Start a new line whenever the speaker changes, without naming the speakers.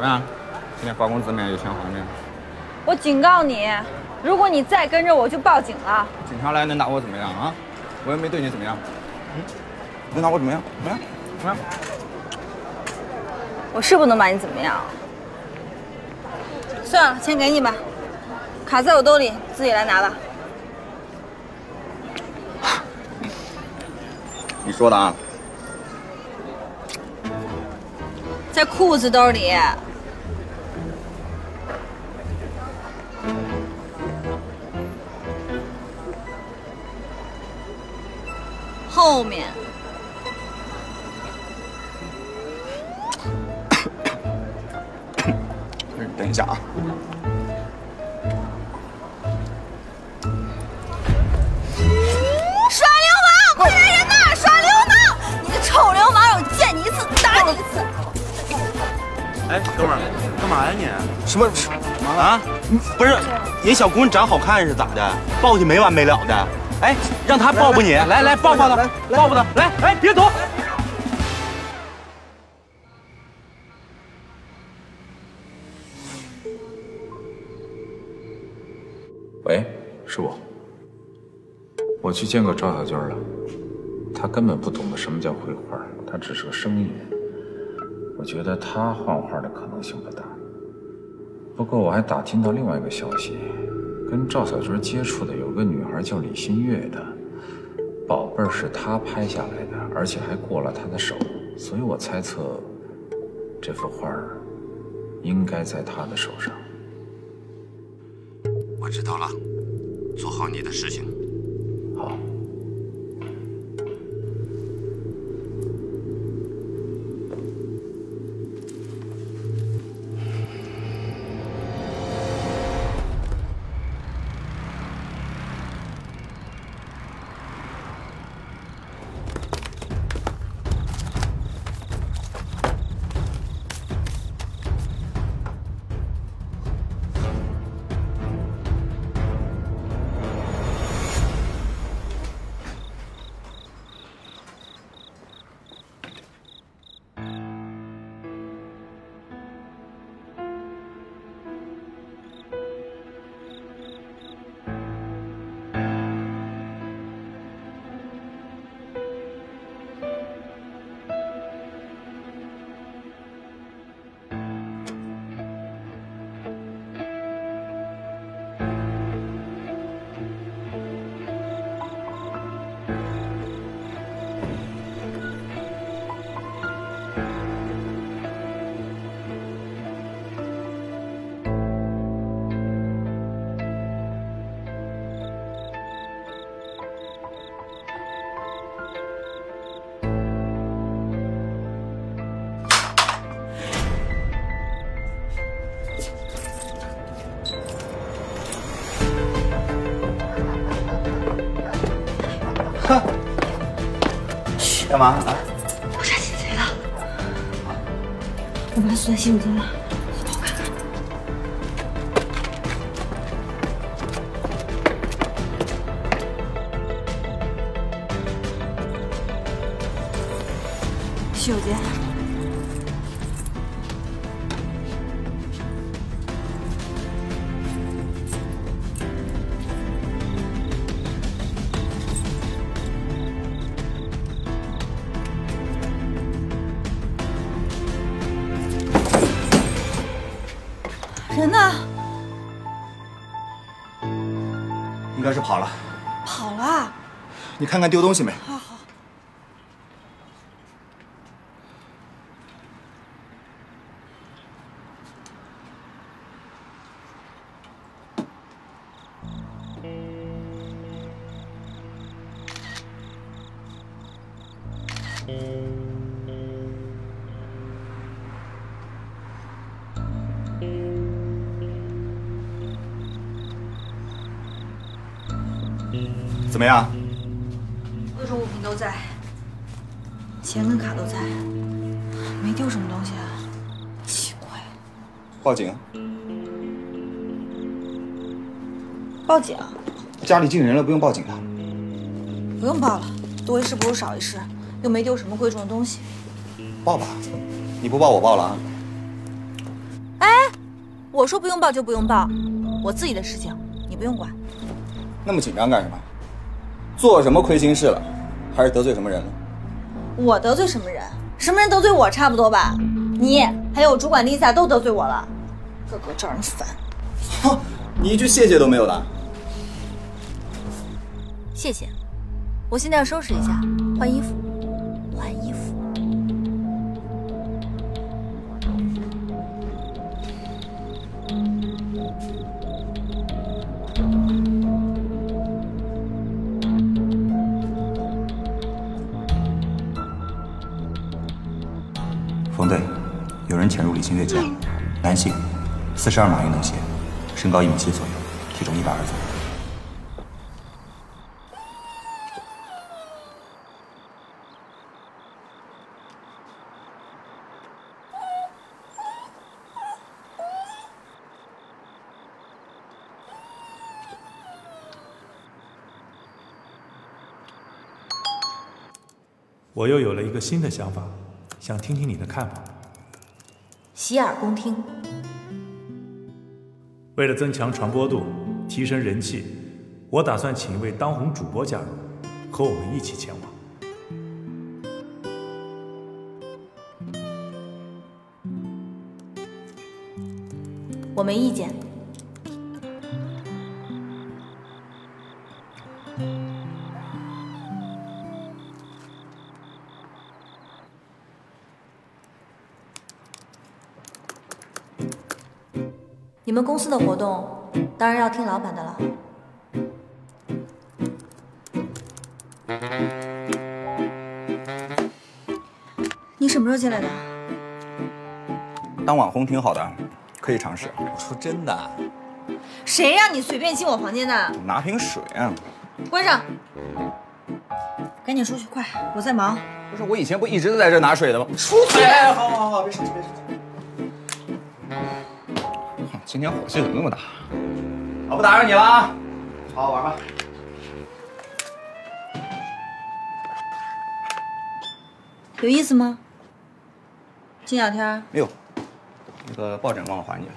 怎么样？今天发工资没？有钱还没？
我警告你，如果你再跟着我，就报警了。
警察来能拿我怎么样啊？我又没对你怎么样。嗯，能拿我怎么样？怎么样？怎么样？
我是不能把你怎么样。算了，钱给你吧，卡在我兜里，自己来拿吧。
你说的啊？
在裤子兜里。后面。
等一下啊！
耍流氓！快来人呐！耍流氓！你个臭流氓！我见你一次打你一次。
哎，哥们儿，干嘛呀你？
什么？
啊？不是，人小姑娘长好看是咋的？抱去没完没了的。哎，让他抱抱你，来来抱抱他，抱抱他，来，哎，别走。
喂，是我。我去见过赵小军了，他根本不懂得什么叫绘画，他只是个生意人。我觉得他画画的可能性不大。不过我还打听到另外一个消息，跟赵小军接触的有个女孩叫李新月的，宝贝儿是他拍下来的，而且还过了他的手，所以我猜测这幅画应该在他的手上。
我知道了，做好你的事情。
好。
干嘛？来？
我杀进贼了，我把他锁在洗手间了。偷看看。洗手间人呢？
应该是跑了。
跑了。
你看看丢东西没？
好好。
怎么样？
各种物品都在，钱跟卡都在，没丢什么东西啊。奇怪，
报警！
报警！
家里进人了，不用报警的。
不用报了，多一事不如少一事，又没丢什么贵重的东西。
报吧，你不报我报了啊。
哎我说不用报就不用报，我自己的事情你不用管。
那么紧张干什么？做什么亏心事了？还是得罪什么人了？
我得罪什么人？什么人得罪我差不多吧？你还有主管 Lisa 都得罪我了，个个招人烦。
哼，你一句谢谢都没有的。
谢谢，我现在要收拾一下，换衣服，
冯队，有人潜入李清月家，男性，四十二码运动鞋，身高一米七左右，体重一百二左右。
我又有了一个新的想法，想听听你的看法。
洗耳恭听。
为了增强传播度，提升人气，我打算请一位当红主播加入，和我们一起前往。
我没意见。你们公司的活动当然要听老板的了。你什么时候进来的？
当网红挺好的，可以尝试。
我说真的，
谁让你随便进我房间的？
拿瓶水啊！
关上，赶紧出去，快！我在忙。
不是，我以前不一直都在这拿水的吗？
出去！
哎，好好好，别生气，别生气。今天火气怎么那么大？我不打扰你了啊，好好玩吧。
有意思吗？金小天，
没有，那个抱枕忘了还你了。